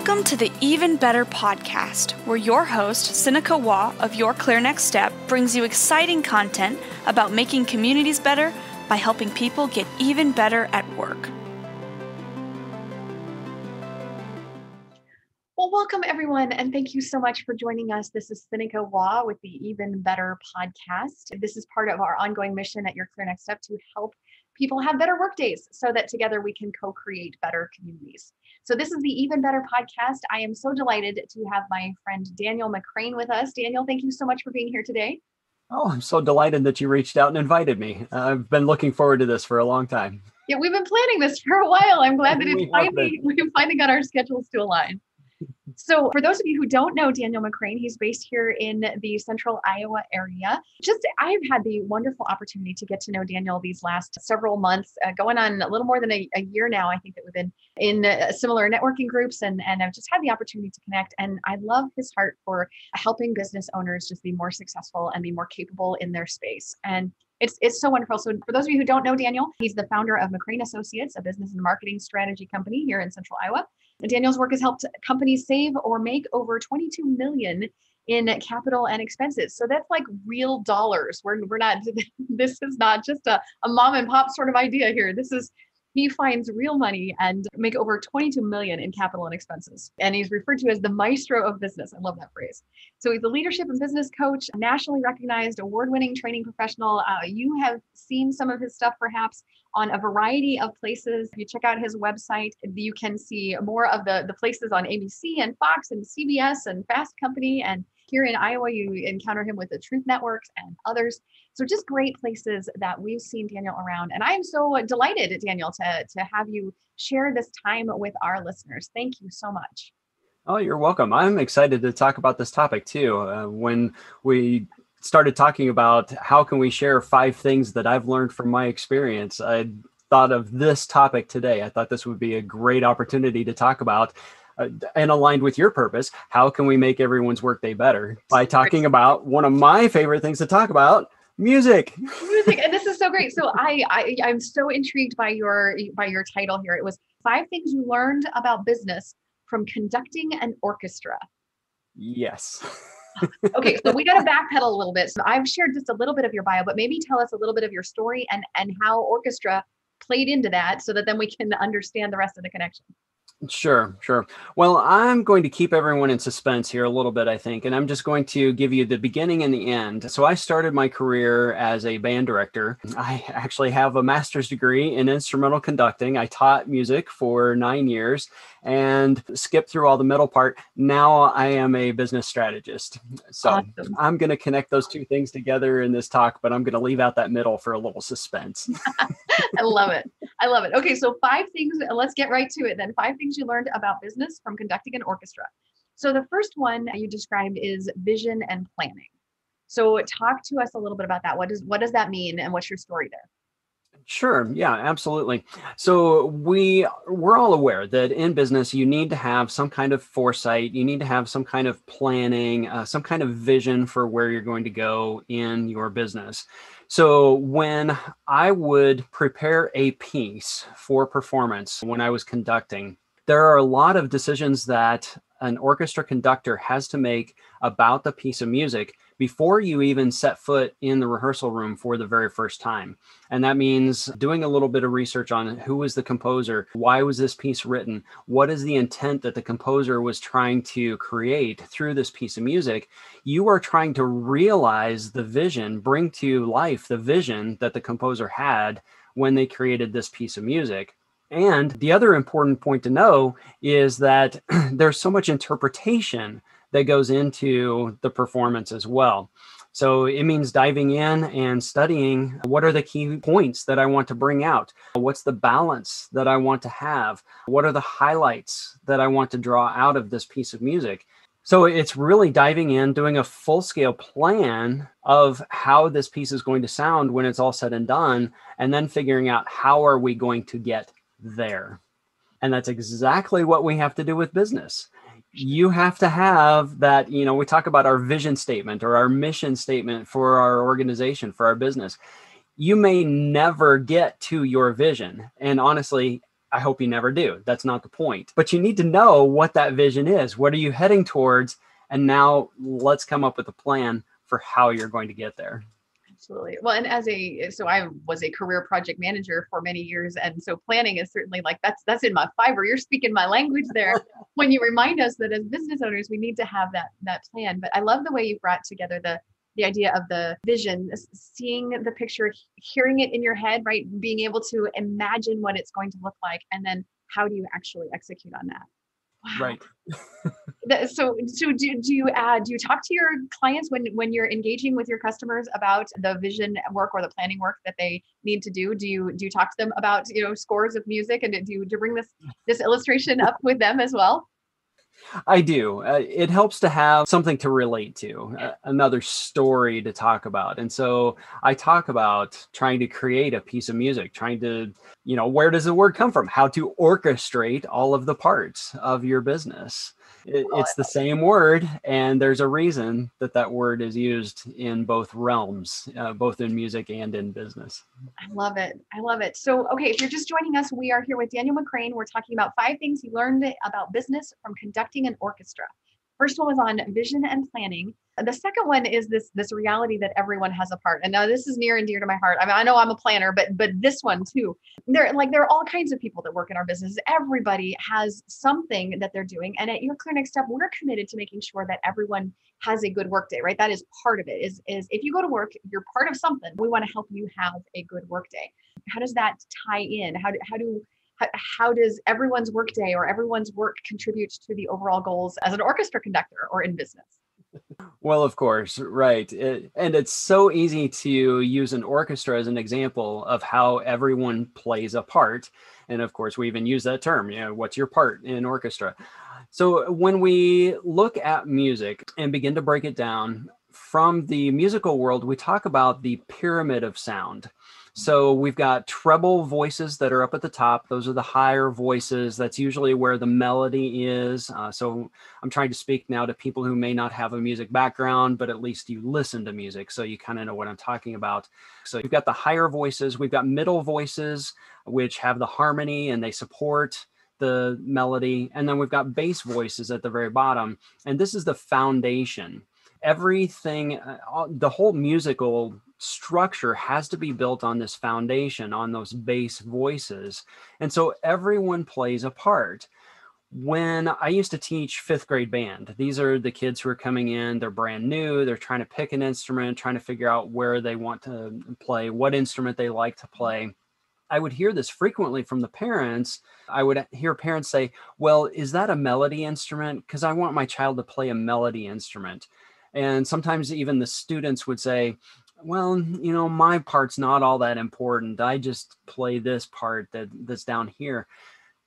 Welcome to the Even Better podcast, where your host, Sinikka Waugh of Your Clear Next Step, brings you exciting content about making communities better by helping people get even better at work. Well, welcome everyone, and thank you so much for joining us. This is Sinikka Waugh with the Even Better podcast. This is part of our ongoing mission at Your Clear Next Step to help people have better work days so that together we can co create better communities. So, this is the Even Better podcast. I am so delighted to have my friend Daniel McCraine with us. Daniel, thank you so much for being here today. Oh, I'm so delighted that you reached out and invited me. I've been looking forward to this for a long time. Yeah, we've been planning this for a while. I'm glad that it finally we finally got our schedules to align. So, for those of you who don't know Daniel McCraine, he's based here in the central Iowa area. Just, I've had the wonderful opportunity to get to know Daniel these last several months, uh, going on a little more than a, a, year now. I think that we've been in uh, similar networking groups and, and I've just had the opportunity to connect. And I love his heart for helping business owners just be more successful and be more capable in their space. And it's it's so wonderful. So for those of you who don't know Daniel, he's the founder of McCraine Associates, a business and marketing strategy company here in Central Iowa. Daniel's work has helped companies save or make over 22 million in capital and expenses. So that's like real dollars. We're, we're not, this is not just a, a mom and pop sort of idea here. This is he finds real money and make over 22 million in capital and expenses. And he's referred to as the maestro of business. I love that phrase. So he's a leadership and business coach, nationally recognized award-winning training professional. Uh, you have seen some of his stuff perhaps on a variety of places. If you check out his website, you can see more of the, the places on ABC and Fox and CBS and Fast Company and here in Iowa, you encounter him with the Truth Networks and others. So just great places that we've seen Daniel around. And I am so delighted, Daniel, to, to have you share this time with our listeners. Thank you so much. Oh, you're welcome. I'm excited to talk about this topic too. Uh, when we started talking about how can we share five things that I've learned from my experience, I thought of this topic today. I thought this would be a great opportunity to talk about uh, and aligned with your purpose. How can we make everyone's workday better by talking about one of my favorite things to talk about, music. Music and this is so great. So I, I i'm so intrigued by your by your title here. It was five things you learned about business from conducting an orchestra. Yes. Okay so we got to backpedal a little bit. So i've shared just a little bit of your bio but maybe tell us a little bit of your story and and how orchestra played into that so that then we can understand the rest of the connection Sure, sure. Well, I'm going to keep everyone in suspense here a little bit, I think, and I'm just going to give you the beginning and the end. So, I started my career as a band director. I actually have a master's degree in instrumental conducting. I taught music for nine years and skip through all the middle part. Now I am a business strategist. So, awesome. I'm going to connect those two things together in this talk, but I'm going to leave out that middle for a little suspense. I love it. I love it. Okay, so five things, let's get right to it then. Five things you learned about business from conducting an orchestra. So the first one you described is vision and planning. So talk to us a little bit about that. What does what does that mean and what's your story there? Sure. Yeah, absolutely. So we we're all aware that in business you need to have some kind of foresight, you need to have some kind of planning, uh, some kind of vision for where you're going to go in your business. So when I would prepare a piece for performance when I was conducting, there are a lot of decisions that an orchestra conductor has to make about the piece of music before you even set foot in the rehearsal room for the very first time. And that means doing a little bit of research on who was the composer, why was this piece written, what is the intent that the composer was trying to create through this piece of music. You are trying to realize the vision, bring to life the vision that the composer had when they created this piece of music. And the other important point to know is that there's so much interpretation that goes into the performance as well. So it means diving in and studying what are the key points that I want to bring out? What's the balance that I want to have? What are the highlights that I want to draw out of this piece of music? So it's really diving in, doing a full scale plan of how this piece is going to sound when it's all said and done, and then figuring out how are we going to get there. And that's exactly what we have to do with business. You have to have that, you know, we talk about our vision statement or our mission statement for our organization, for our business. You may never get to your vision. And honestly, I hope you never do. That's not the point. But you need to know what that vision is. What are you heading towards? And now let's come up with a plan for how you're going to get there. Absolutely. Well, and as a so I was a career project manager for many years, and so planning is certainly like that's that's in my fiber. You're speaking my language there when you remind us that as business owners we need to have that that plan. But I love the way you brought together the the idea of the vision, seeing the picture, hearing it in your head, right? Being able to imagine what it's going to look like, and then how do you actually execute on that? Wow. Right. so, so do, do you uh, do you talk to your clients when when you're engaging with your customers about the vision work or the planning work that they need to do? Do you do you talk to them about you know scores of music and do you, do you bring this this illustration up with them as well? I do. Uh, it helps to have something to relate to, uh, another story to talk about. And so I talk about trying to create a piece of music, trying to, you know, where does the word come from? How to orchestrate all of the parts of your business. It, it's the same word, and there's a reason that that word is used in both realms, uh, both in music and in business. I love it. I love it. So, okay, if you're just joining us, we are here with Daniel McCraine. We're talking about five things he learned about business from conducting an orchestra. First one was on vision and planning. The second one is this this reality that everyone has a part. And now this is near and dear to my heart. I mean, I know I'm a planner, but but this one too. There like there are all kinds of people that work in our business. Everybody has something that they're doing. And at your clear next step, we're committed to making sure that everyone has a good work day, right? That is part of it. Is is if you go to work, you're part of something. We want to help you have a good work day. How does that tie in? How do how do how does everyone's workday or everyone's work contribute to the overall goals as an orchestra conductor or in business? Well, of course, right. It, and it's so easy to use an orchestra as an example of how everyone plays a part. And of course, we even use that term, you know, what's your part in orchestra? So when we look at music and begin to break it down from the musical world, we talk about the pyramid of sound. So we've got treble voices that are up at the top. Those are the higher voices. That's usually where the melody is. Uh, so I'm trying to speak now to people who may not have a music background, but at least you listen to music. So you kind of know what I'm talking about. So you've got the higher voices. We've got middle voices, which have the harmony and they support the melody. And then we've got bass voices at the very bottom. And this is the foundation everything uh, the whole musical structure has to be built on this foundation, on those bass voices. And so everyone plays a part. When I used to teach fifth grade band, these are the kids who are coming in, they're brand new, they're trying to pick an instrument, trying to figure out where they want to play, what instrument they like to play. I would hear this frequently from the parents. I would hear parents say, Well, is that a melody instrument? Because I want my child to play a melody instrument. And sometimes even the students would say, well, you know, my part's not all that important. I just play this part that that's down here.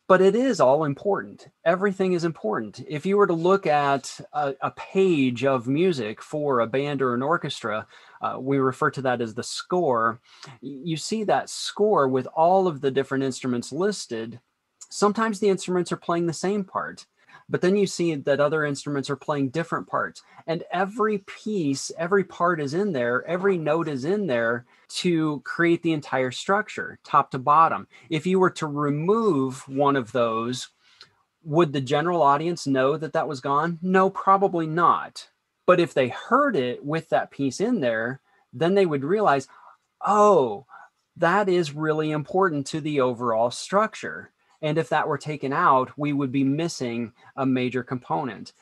But it is all important. Everything is important. If you were to look at a, a page of music for a band or an orchestra, uh, we refer to that as the score. You see that score with all of the different instruments listed. Sometimes the instruments are playing the same part but then you see that other instruments are playing different parts. And every piece every part is in there every note is in there to create the entire structure top to bottom. If you were to remove one of those would the general audience know that that was gone? No probably not. But if they heard it with that piece in there then they would realize oh that is really important to the overall structure and if that were taken out, we would be missing a major component.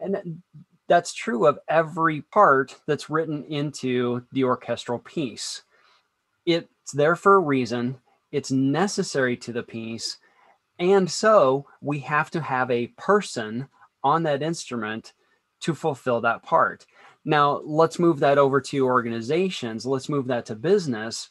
And that's true of every part that's written into the orchestral piece. It's there for a reason, it's necessary to the piece. And so we have to have a person on that instrument to fulfill that part. Now, let's move that over to organizations. Let's move that to business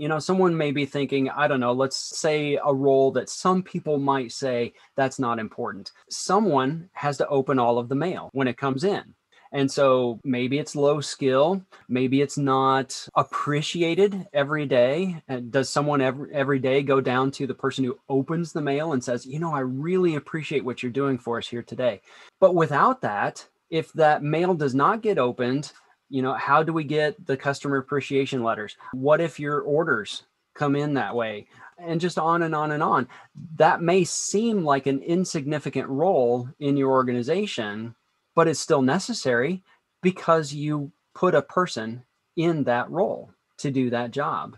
you know someone may be thinking i don't know let's say a role that some people might say that's not important someone has to open all of the mail when it comes in and so maybe it's low skill, maybe it's not appreciated every day. And does someone every, every day go down to the person who opens the mail and says, you know, I really appreciate what you're doing for us here today? But without that, if that mail does not get opened, you know how do we get the customer appreciation letters what if your orders come in that way and just on and on and on that may seem like an insignificant role in your organization but it's still necessary because you put a person in that role to do that job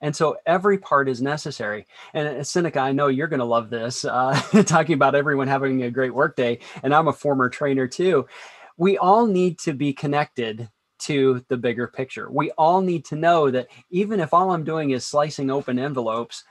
and so every part is necessary. And uh, Sinikka, I know you're going to love this, uh, talking about everyone having a great workday. And I'm a former trainer too. We all need to be connected to the bigger picture. We all need to know that even if all I'm doing is slicing open envelopes,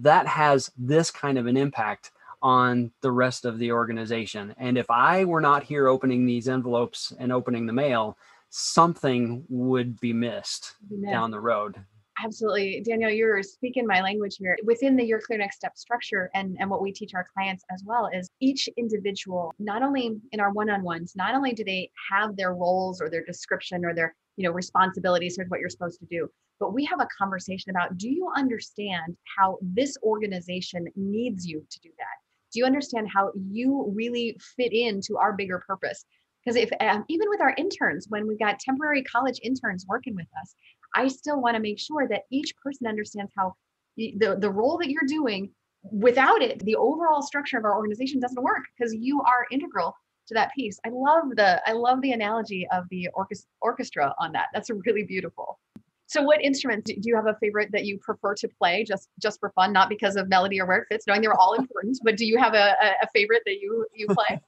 that has this kind of an impact on the rest of the organization. And if I were not here opening these envelopes and opening the mail, something would be missed yeah. down the road. Absolutely. Daniel, you're speaking my language here. Within the Your Clear Next Step structure and, and what we teach our clients as well is each individual, not only in our one-on-ones, not only do they have their roles or their description or their you know responsibilities or what you're supposed to do, but we have a conversation about do you understand how this organization needs you to do that? Do you understand how you really fit into our bigger purpose? Because if um, even with our interns, when we've got temporary college interns working with us, I still want to make sure that each person understands how the, the, role that you're doing without it, the overall structure of our organization doesn't work because you are integral to that piece. I love the I love the analogy of the orchestra orchestra on that. That's really beautiful. So what instruments do you have a favorite that you prefer to play just just for fun, not because of melody or where it fits, knowing they're all important, but do you have a, a favorite that you you play?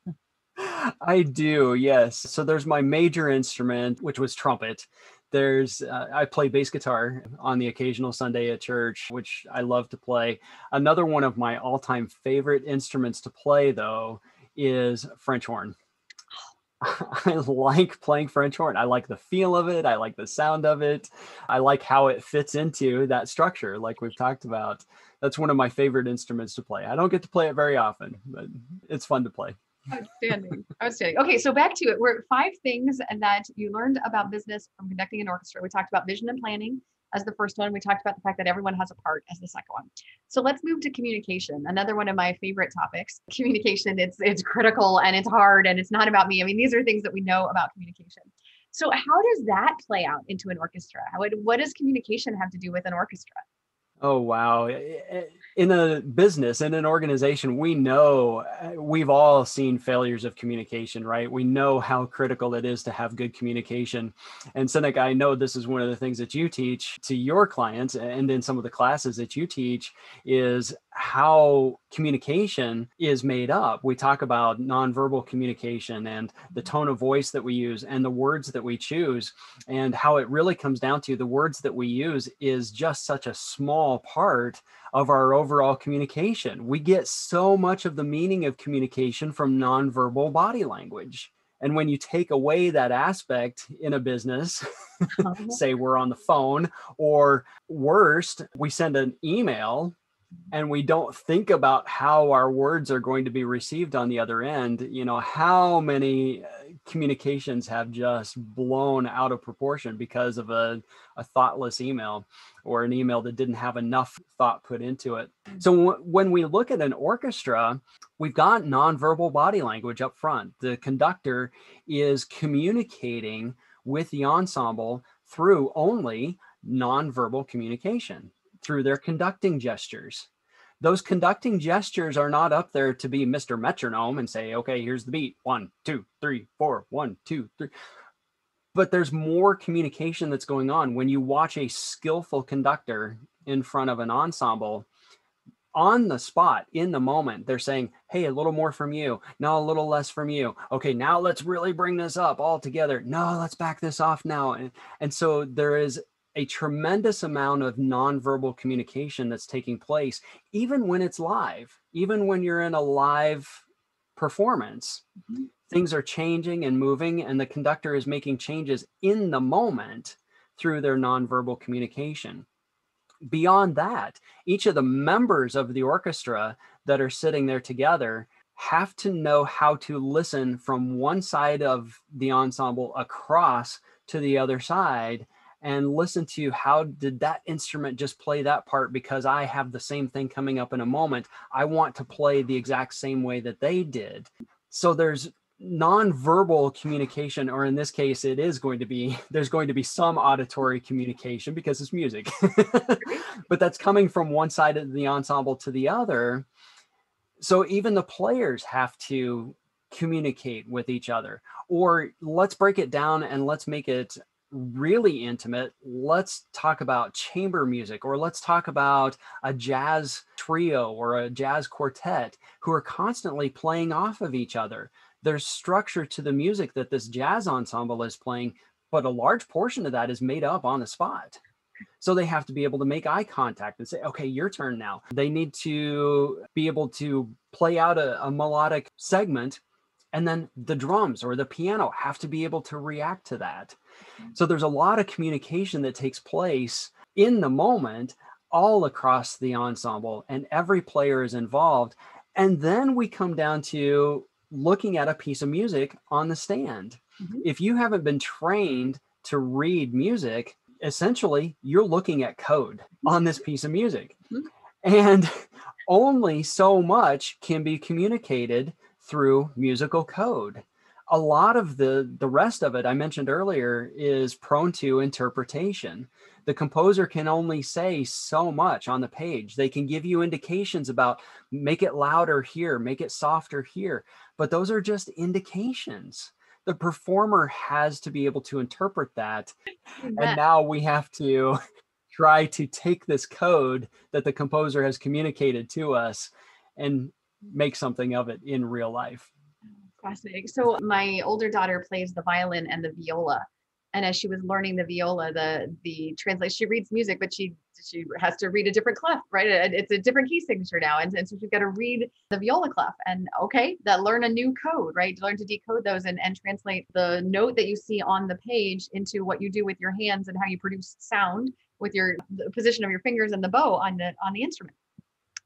I do, yes. So there's my major instrument, which was trumpet there's uh, i play bass guitar on the occasional sunday at church which i love to play another one of my all-time favorite instruments to play though is french horn I like playing French horn. I like the feel of it. I like the sound of it. I like how it fits into that structure, like we've talked about. That's one of my favorite instruments to play. I don't get to play it very often, but it's fun to play. Outstanding. Outstanding. Okay, so back to it. We're five things and that you learned about business from conducting an orchestra. We talked about vision and planning as the first one. We talked about the fact that everyone has a part as the second one. So let's move to communication. Another one of my favorite topics. Communication. It's it's critical and it's hard and it's not about me. I mean, these are things that we know about communication. So how does that play out into an orchestra? How, what does communication have to do with an orchestra? Oh, wow. In a business, in an organization, we know uh, we've all seen failures of communication, right? We know how critical it is to have good communication. And Sinikka, I know this is one of the things that you teach to your clients and in some of the classes that you teach is how communication is made up. We talk about nonverbal communication and the tone of voice that we use and the words that we choose, and how it really comes down to the words that we use is just such a small part of our overall communication. We get so much of the meaning of communication from nonverbal body language. And when you take away that aspect in a business, uh-huh. say we're on the phone, or worst, we send an email and we don't think about how our words are going to be received on the other end you know how many uh, communications have just blown out of proportion because of a, a thoughtless email or an email that didn't have enough thought put into it. So w- when we look at an orchestra we've got nonverbal body language up front. The conductor is communicating with the ensemble through only nonverbal communication through their conducting gestures. Those conducting gestures are not up there to be Mr. Metronome and say, okay, here's the beat one, two, three, four, one, two, three. But there's more communication that's going on when you watch a skillful conductor in front of an ensemble on the spot in the moment they're saying hey a little more from you no a little less from you okay now let's really bring this up all together no let's back this off now and, and so there is a tremendous amount of nonverbal communication that's taking place, even when it's live, even when you're in a live performance. Mm-hmm. Things are changing and moving, and the conductor is making changes in the moment through their nonverbal communication. Beyond that, each of the members of the orchestra that are sitting there together have to know how to listen from one side of the ensemble across to the other side and listen to how did that instrument just play that part because I have the same thing coming up in a moment. I want to play the exact same way that they did. So there's nonverbal communication or in this case it is going to be there's going to be some auditory communication because it's music but that's coming from one side of the ensemble to the other so even the players have to communicate with each other or let's break it down and let's make it really intimate let's talk about chamber music or let's talk about a jazz trio or a jazz quartet who are constantly playing off of each other there's structure to the music that this jazz ensemble is playing, but a large portion of that is made up on the spot. So they have to be able to make eye contact and say, okay, your turn now. They need to be able to play out a, a melodic segment and then the drums or the piano have to be able to react to that. So there's a lot of communication that takes place in the moment all across the ensemble and every player is involved. And then we come down to looking at a piece of music on the stand. Mm-hmm. If you haven't been trained to read music, essentially you're looking at code on this piece of music. Mm-hmm. And only so much can be communicated through musical code. A lot of the the rest of it I mentioned earlier is prone to interpretation the composer can only say so much on the page. They can give you indications about make it louder here, make it softer here, but those are just indications. The performer has to be able to interpret that. And now we have to try to take this code that the composer has communicated to us and make something of it in real life. Fascinating. So, my older daughter plays the violin and the viola. And as she was learning the viola the the translation she reads music but she she has to read a different clef right? It's a different key signature now. And, and so she's got to read the viola clef. And okay that learn a new code right? Learn to decode those and, and translate the note that you see on the page into what you do with your hands and how you produce sound with your the position of your fingers and the bow on the on the instrument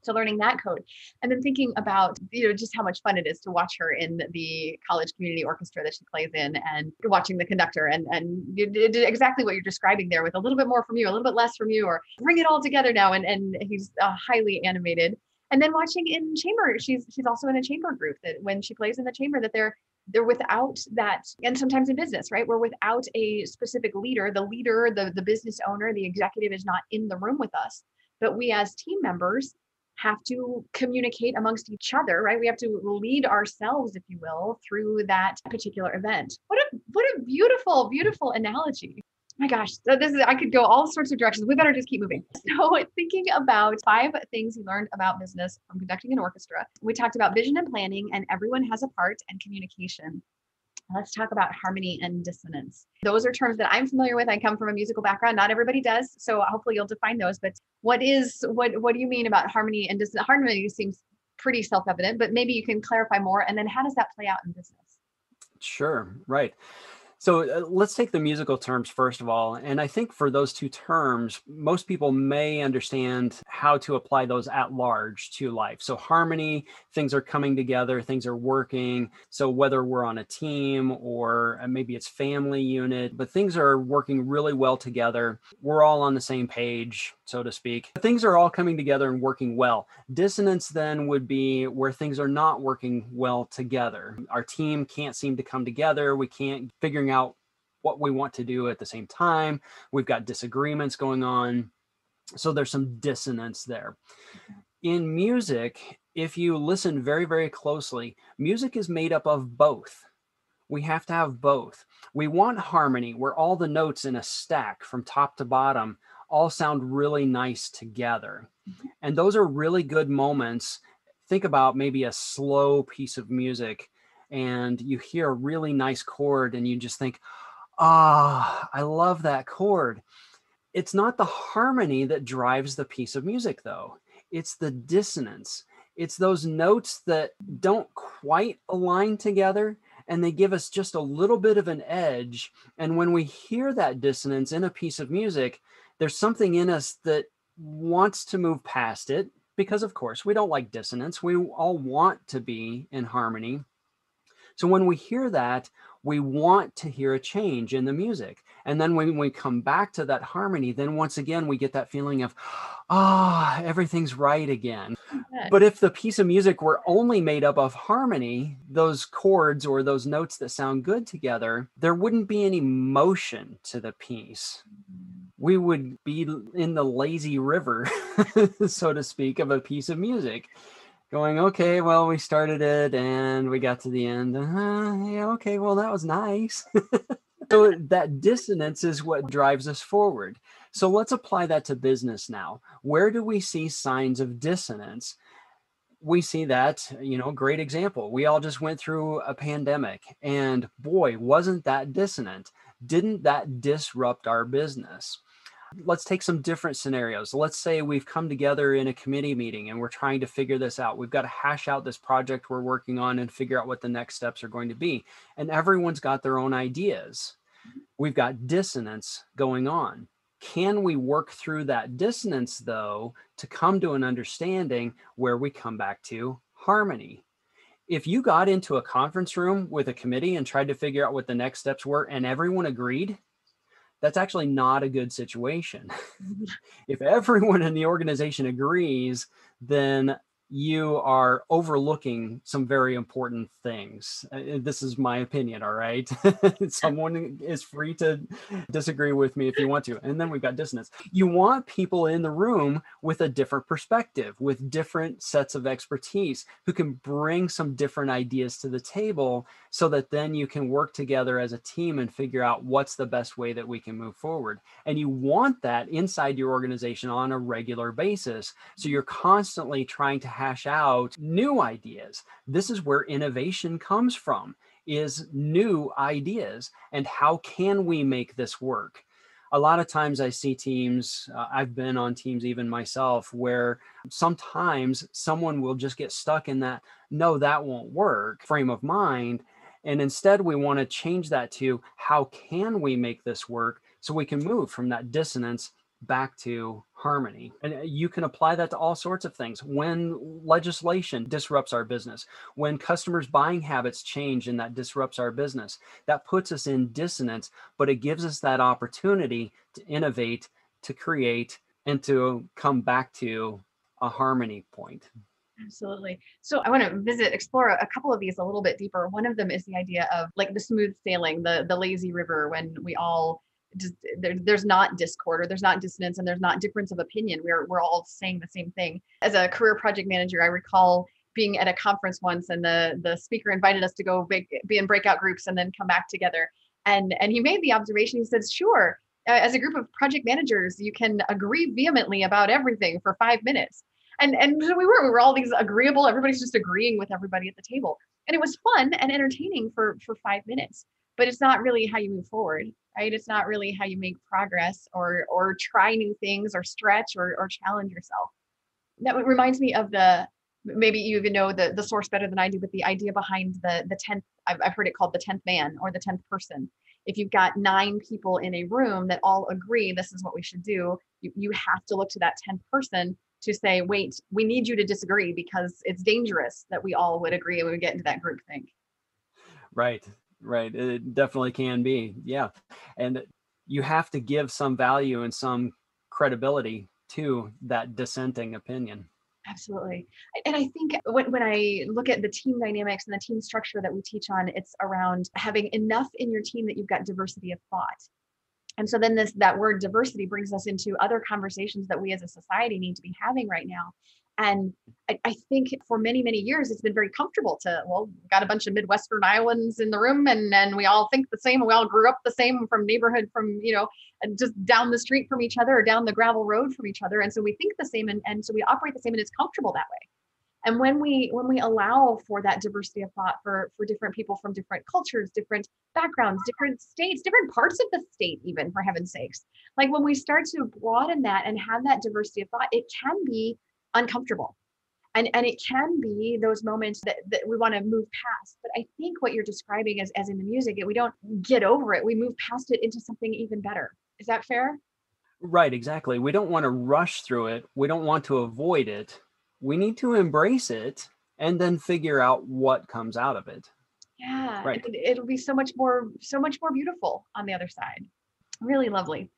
so learning that code. And then thinking about you know just how much fun it is to watch her in the college community orchestra that she plays in and watching the conductor and and you did exactly what you're describing there with a little bit more from you a little bit less from you or bring it all together now and and he's uh, highly animated. And then watching in chamber she's she's also in a chamber group that when she plays in the chamber that they're they're without that and sometimes in business right? We're without a specific leader. The leader the the business owner the executive is not in the room with us. But we as team members have to communicate amongst each other, right? We have to lead ourselves, if you will, through that particular event. What a what a beautiful, beautiful analogy. my gosh, so this is I could go all sorts of directions. We better just keep moving. So, thinking about five things you learned about business from conducting an orchestra, we talked about vision and planning, and everyone has a part, and communication. Let's talk about harmony and dissonance. Those are terms that I'm familiar with. I come from a musical background. Not everybody does. So hopefully you'll define those. But what is what what do you mean about harmony and dissonance? Harmony seems pretty self-evident, but maybe you can clarify more. And then how does that play out in business? Sure. Right. So uh, let's take the musical terms first of all. And I think for those two terms, most people may understand how to apply those at large to life. So, harmony, things are coming together, things are working. So, whether we're on a team or uh, maybe it's family unit, but things are working really well together. We're all on the same page, so to speak. Things are all coming together and working well. Dissonance then would be where things are not working well together. Our team can't seem to come together. We can't figuring out what we want to do at the same time. We've got disagreements going on. So there's some dissonance there. In music, if you listen very, very closely, music is made up of both. We have to have both. We want harmony where all the notes in a stack from top to bottom all sound really nice together. Mm-hmm. And those are really good moments. Think about maybe a slow piece of music and you hear a really nice chord and you just think, ah, oh, I love that chord. It's not the harmony that drives the piece of music, though. It's the dissonance. It's those notes that don't quite align together and they give us just a little bit of an edge. And when we hear that dissonance in a piece of music, there's something in us that wants to move past it because, of course, we don't like dissonance. We all want to be in harmony. So when we hear that, we want to hear a change in the music. And then when we come back to that harmony, then once again, we get that feeling of, ah, oh, everything's right again. But if the piece of music were only made up of harmony, those chords or those notes that sound good together, there wouldn't be any motion to the piece. We would be in the lazy river, so to speak, of a piece of music going, okay, well, we started it and we got to the end. Uh, yeah, okay, well, that was nice. so that dissonance is what drives us forward. So let's apply that to business now. Where do we see signs of dissonance? We see that, you know, great example. We all just went through a pandemic, and boy, wasn't that dissonant? Didn't that disrupt our business? Let's take some different scenarios. Let's say we've come together in a committee meeting and we're trying to figure this out. We've got to hash out this project we're working on and figure out what the next steps are going to be. And everyone's got their own ideas. We've got dissonance going on. Can we work through that dissonance, though, to come to an understanding where we come back to harmony? If you got into a conference room with a committee and tried to figure out what the next steps were and everyone agreed, that's actually not a good situation. Mm-hmm. if everyone in the organization agrees, then you are overlooking some very important things. Uh, this is my opinion, all right? Someone is free to disagree with me if you want to. And then we've got dissonance. You want people in the room with a different perspective, with different sets of expertise, who can bring some different ideas to the table so that then you can work together as a team and figure out what's the best way that we can move forward. And you want that inside your organization on a regular basis. So you're constantly trying to hash out new ideas. This is where innovation comes from is new ideas and how can we make this work? A lot of times I see teams, uh, I've been on teams even myself, where sometimes someone will just get stuck in that, no, that won't work frame of mind. And instead, we want to change that to how can we make this work so we can move from that dissonance back to harmony. And uh, you can apply that to all sorts of things. When legislation disrupts our business, when customers' buying habits change and that disrupts our business, that puts us in dissonance, but it gives us that opportunity to innovate, to create, and to come back to a harmony point. Absolutely. So I want to visit, explore a couple of these a little bit deeper. One of them is the idea of like the smooth sailing, the the lazy river, when we all there, there's not discord or there's not dissonance and there's not difference of opinion. We're we're all saying the same thing. As a career project manager, I recall being at a conference once and the the speaker invited us to go big, be in breakout groups and then come back together. And and he made the observation. He says, "Sure, uh, as a group of project managers, you can agree vehemently about everything for five minutes." And and so we were we were all these agreeable. Everybody's just agreeing with everybody at the table, and it was fun and entertaining for for five minutes. But it's not really how you move forward right? It's not really how you make progress or or try new things or stretch or or challenge yourself. That reminds me of the maybe you even know the the source better than i do but the idea behind the the 10th I've, I've heard it called the 10th man or the 10th person. If you've got nine people in a room that all agree this is what we should do you, you have to look to that 10th person to say wait we need you to disagree because it's dangerous that we all would agree and we would get into that group think. Right right? It definitely can be yeah. And you have to give some value and some credibility to that dissenting opinion. Absolutely. And i think when, when i look at the team dynamics and the team structure that we teach on it's around having enough in your team that you've got diversity of thought. And so then this that word diversity brings us into other conversations that we as a society need to be having right now and I, I, think for many, many years, it's been very comfortable to, well, got a bunch of Midwestern Iowans in the room and, and we all think the same. We all grew up the same from neighborhood, from, you know, just down the street from each other or down the gravel road from each other. And so we think the same and, and so we operate the same and it's comfortable that way. And when we when we allow for that diversity of thought for for different people from different cultures, different backgrounds, different states, different parts of the state, even for heaven's sakes, like when we start to broaden that and have that diversity of thought, it can be uncomfortable and and it can be those moments that, that we want to move past but i think what you're describing as, as in the music we don't get over it we move past it into something even better is that fair right exactly we don't want to rush through it we don't want to avoid it we need to embrace it and then figure out what comes out of it Yeah. Right. It, it'll be so much more, so much more beautiful on the other side. Really lovely.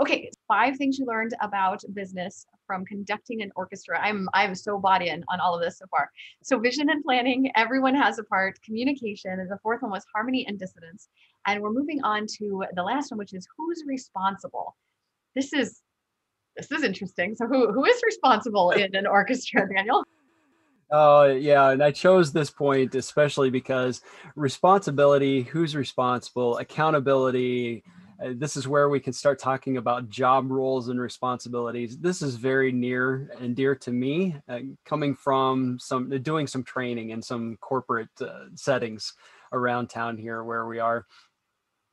Okay, five things you learned about business from conducting an orchestra. I'm I'm so bought in on all of this so far. So vision and planning, everyone has a part. Communication, and the fourth one was harmony and dissonance. And we're moving on to the last one, which is who's responsible. This is this is interesting. So who who is responsible in an orchestra, Daniel? Oh, yeah. And I chose this point especially because responsibility, who's responsible, accountability, uh, this is where we can start talking about job roles and responsibilities. This is very near and dear to me, uh, coming from some doing some training in some corporate uh, settings around town here where we are.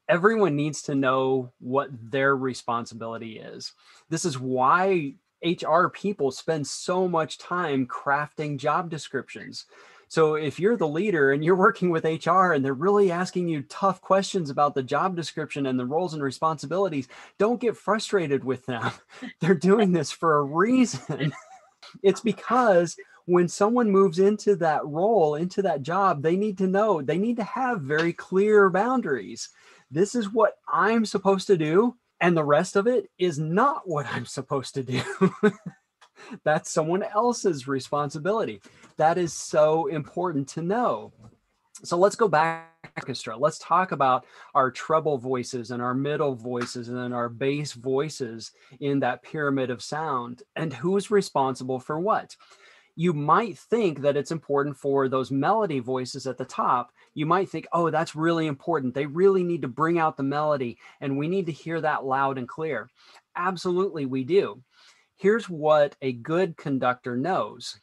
Everyone needs to know what their responsibility is. This is why HR people spend so much time crafting job descriptions. So if you're the leader and you're working with HR and they're really asking you tough questions about the job description and the roles and responsibilities, don't get frustrated with them. they're doing this for a reason. it's because when someone moves into that role, into that job, they need to know, they need to have very clear boundaries. This is what I'm supposed to do and the rest of it is not what I'm supposed to do. That's someone else's responsibility. That is so important to know. So let's go back orchestra. Let's talk about our treble voices and our middle voices and our bass voices in that pyramid of sound and who's responsible for what you might think that it's important for those melody voices at the top. You might think, oh, that's really important. They really need to bring out the melody and we need to hear that loud and clear. Absolutely, we do. Here's what a good conductor knows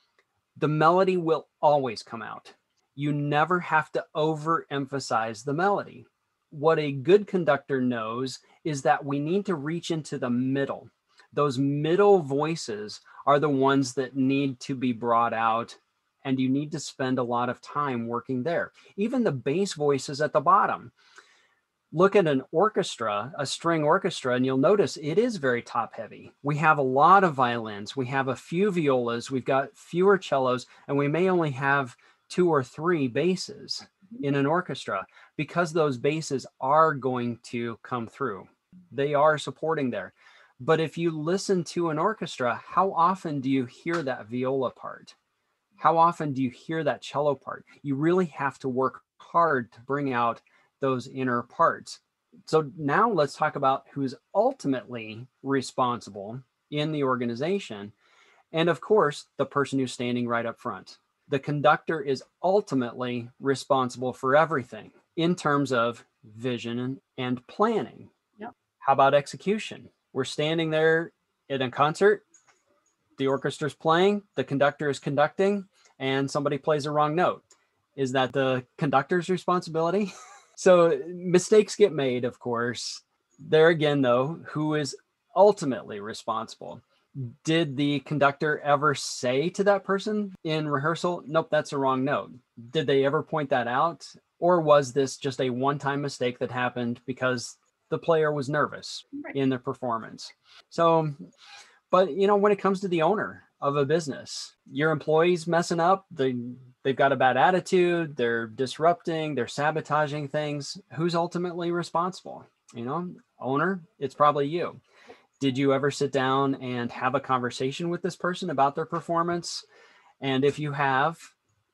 the melody will always come out. You never have to overemphasize the melody. What a good conductor knows is that we need to reach into the middle. Those middle voices are the ones that need to be brought out and you need to spend a lot of time working there. Even the bass voices at the bottom. Look at an orchestra, a string orchestra, and you'll notice it is very top heavy. We have a lot of violins, we have a few violas, we've got fewer cellos, and we may only have two or three basses in mm-hmm. an orchestra because those basses are going to come through. They are supporting there. But if you listen to an orchestra, how often do you hear that viola part? How often do you hear that cello part? You really have to work hard to bring out those inner parts. So now let's talk about who's ultimately responsible in the organization. And of course, the person who's standing right up front. The conductor is ultimately responsible for everything in terms of vision and planning. Yep. How about execution? we're standing there in a concert the orchestra's playing the conductor is conducting and somebody plays a wrong note is that the conductor's responsibility so mistakes get made of course there again though who is ultimately responsible did the conductor ever say to that person in rehearsal nope that's a wrong note did they ever point that out or was this just a one time mistake that happened because the player was nervous right. in the performance. So, but you know, when it comes to the owner of a business, your employees messing up, they they've got a bad attitude, they're disrupting, they're sabotaging things. Who's ultimately responsible? You know, owner, it's probably you. Did you ever sit down and have a conversation with this person about their performance? And if you have,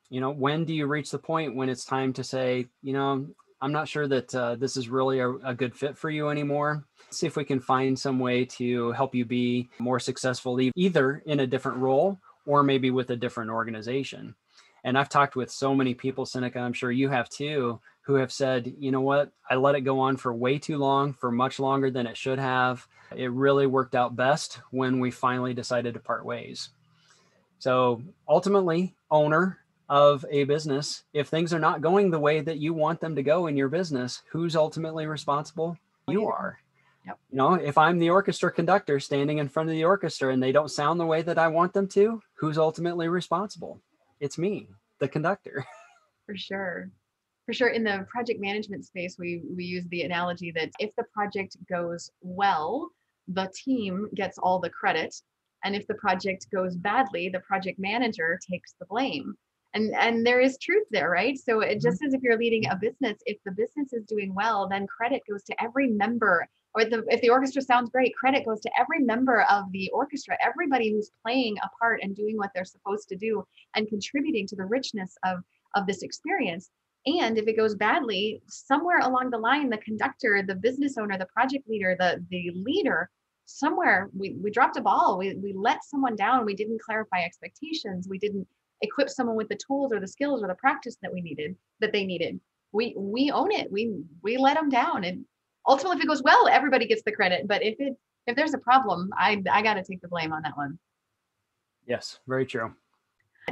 you know, when do you reach the point when it's time to say, you know, I'm not sure that uh, this is really a, a, good fit for you anymore. See if we can find some way to help you be more successful, either in a different role or maybe with a different organization. And I've talked with so many people, Sinikka, I'm sure you have too, who have said, you know what, I let it go on for way too long, for much longer than it should have. It really worked out best when we finally decided to part ways. So ultimately, owner, of a business, if things are not going the way that you want them to go in your business, who's ultimately responsible? You are. Yep. You know, if I'm the orchestra conductor standing in front of the orchestra and they don't sound the way that I want them to, who's ultimately responsible? It's me, the conductor. For sure. For sure. In the project management space, we we use the analogy that if the project goes well, the team gets all the credit. And if the project goes badly, the project manager takes the blame and and there is truth there right? So it mm-hmm. just as if you're leading a business if the business is doing well then credit goes to every member or the, if the orchestra sounds great credit goes to every member of the orchestra everybody who's playing a part and doing what they're supposed to do and contributing to the richness of of this experience. And if it goes badly somewhere along the line the conductor the business owner the project leader the the leader somewhere we, we dropped a ball. We, we let someone down. We didn't clarify expectations. We didn't equip someone with the tools or the skills or the practice that we needed that they needed. We we own it. We we let them down. And ultimately if it goes well everybody gets the credit. But if it if there's a problem i i got to take the blame on that one. Yes very true.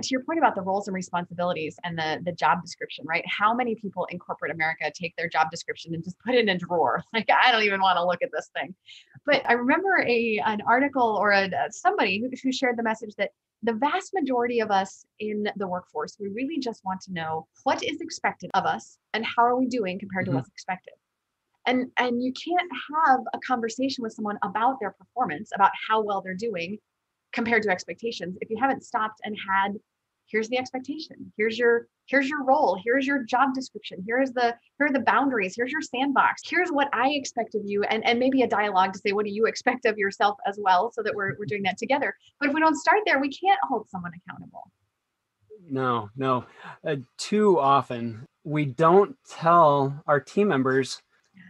To your point about the roles and responsibilities and the the job description right? How many people in corporate america take their job description and just put it in a drawer? Like i don't even want to look at this thing. But i remember a an article or a, somebody who, who shared the message that the vast majority of us in the workforce we really just want to know what is expected of us and how are we doing compared mm-hmm. to what's expected and and you can't have a conversation with someone about their performance about how well they're doing compared to expectations if you haven't stopped and had here's the expectation. Here's your here's your role. Here's your job description. Here's the here are the boundaries. Here's your sandbox. Here's what i expect of you and and maybe a dialogue to say what do you expect of yourself as well so that we're, we're doing that together. But if we don't start there we can't hold someone accountable. No no. Uh, too often we don't tell our team members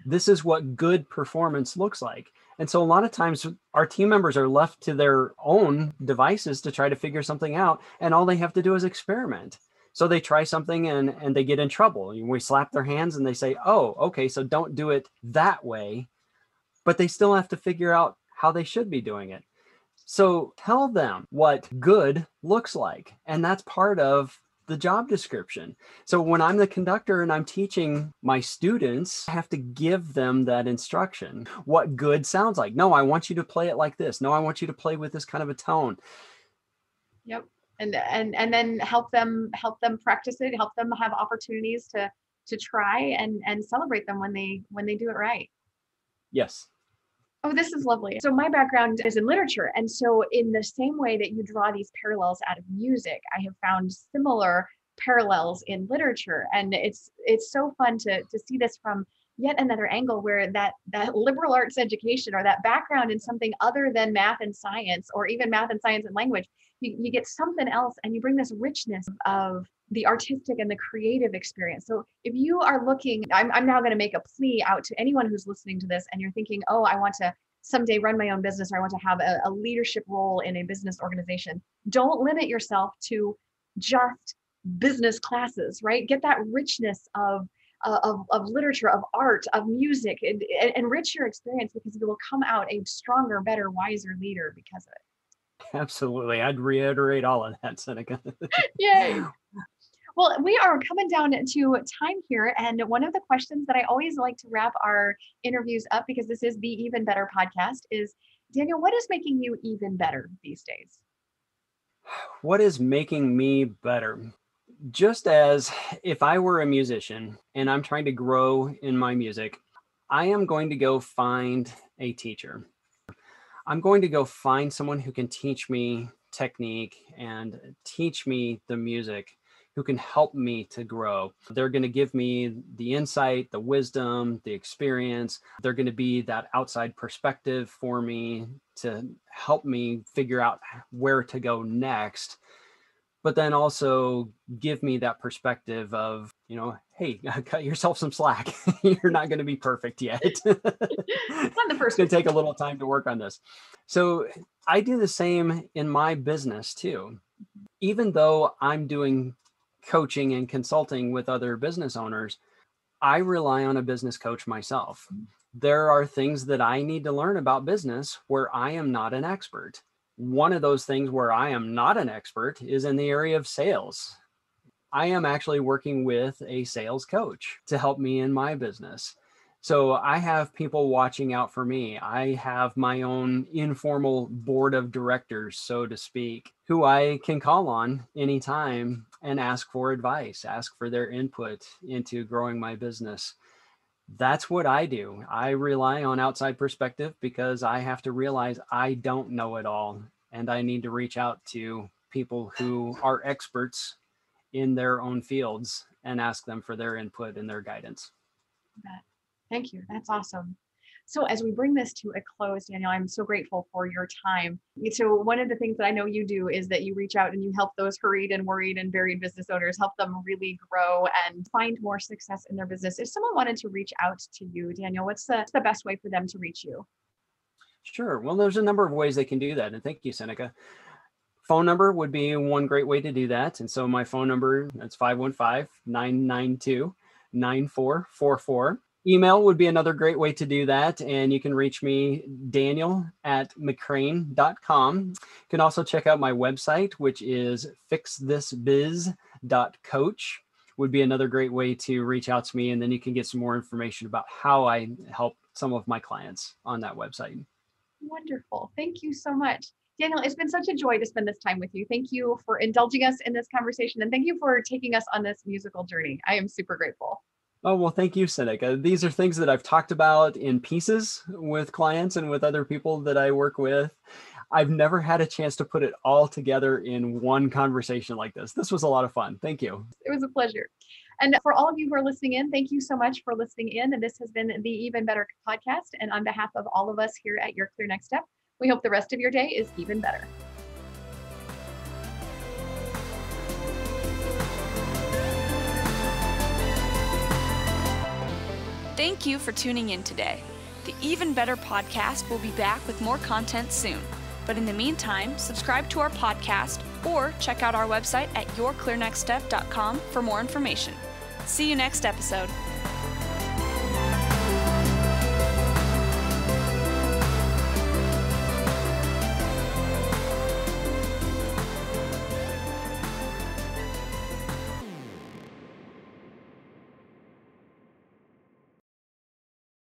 this is what good performance looks like and so a lot of times our team members are left to their own devices to try to figure something out. And all they have to do is experiment. So they try something and, and they get in trouble. We slap their hands and they say, oh, okay, so don't do it that way. But they still have to figure out how they should be doing it. So tell them what good looks like. And that's part of the job description. So when I'm the conductor and I'm teaching my students, I have to give them that instruction. What good sounds like. No, I want you to play it like this. No, I want you to play with this kind of a tone. Yep. And and and then help them help them practice it, help them have opportunities to to try and and celebrate them when they when they do it right. Yes. Oh, this is lovely. So, my background is in literature. And so, in the same way that you draw these parallels out of music, I have found similar parallels in literature. And it's it's so fun to, to see this from yet another angle where that that liberal arts education or that background in something other than math and science or even math and science and language you, you get something else and you bring this richness of the artistic and the creative experience. So if you are looking, I'm, I'm now going to make a plea out to anyone who's listening to this and you're thinking, oh, I want to someday run my own business or I want to have a, a leadership role in a business organization. Don't limit yourself to just business classes, right? Get that richness of uh, of, of literature, of art, of music, and, and enrich your experience because you will come out a stronger, better, wiser leader because of it. Absolutely. I'd reiterate all of that, Sinikka. Yay. Well, we are coming down to time here. And one of the questions that I always like to wrap our interviews up, because this is the Even Better podcast, is Daniel, what is making you even better these days? What is making me better? Just as if I were a musician and I'm trying to grow in my music, I am going to go find a teacher. I'm going to go find someone who can teach me technique and teach me the music who can help me to grow. They're going to give me the insight, the wisdom, the experience. They're going to be that outside perspective for me to help me figure out where to go next. But then also give me that perspective of, you know, hey, cut yourself some slack. You're not going to be perfect yet. not the first. it's going to take a little time to work on this. So I do the same in my business too. Even though I'm doing coaching and consulting with other business owners, I rely on a business coach myself. Mm. There are things that I need to learn about business where I am not an expert. One of those things where I am not an expert is in the area of sales. I am actually working with a sales coach to help me in my business. So I have people watching out for me. I have my own informal board of directors, so to speak, who I can call on anytime and ask for advice, ask for their input into growing my business. That's what I do. I rely on outside perspective because I have to realize I don't know it all and I need to reach out to people who are experts in their own fields and ask them for their input and their guidance. Thank you. That's awesome. So, as we bring this to a close, Daniel, I'm so grateful for your time. So, one of the things that I know you do is that you reach out and you help those hurried and worried and buried business owners, help them really grow and find more success in their business. If someone wanted to reach out to you, Daniel, what's the, the best way for them to reach you? Sure. Well, there's a number of ways they can do that. And thank you, Sinikka. Phone number would be one great way to do that. And so my phone number, that's 515 992 9444. Email would be another great way to do that. And you can reach me, Daniel at mccraine.com. You can also check out my website, which is fixthisbiz.coach would be another great way to reach out to me. And then you can get some more information about how I help some of my clients on that website. Wonderful. Thank you so much. Daniel, it's been such a joy to spend this time with you. Thank you for indulging us in this conversation and thank you for taking us on this musical journey. I am super grateful. Oh, well, thank you, Sinikka. These are things that I've talked about in pieces with clients and with other people that I work with. I've never had a chance to put it all together in one conversation like this. This was a lot of fun. Thank you. It was a pleasure. And for all of you who are listening in, thank you so much for listening in. And this has been the Even Better podcast. And on behalf of all of us here at Your Clear Next Step, we hope the rest of your day is even better. Thank you for tuning in today. The Even Better podcast will be back with more content soon. But in the meantime, subscribe to our podcast or check out our website at yourclearnextstep.com for more information. See you next episode.